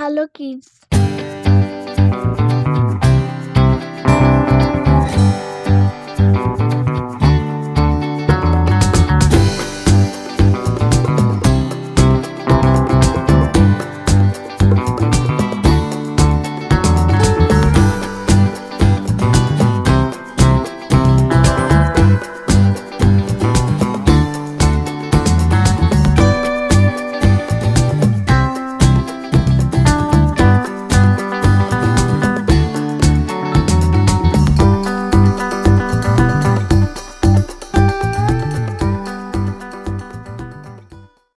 Hello Kids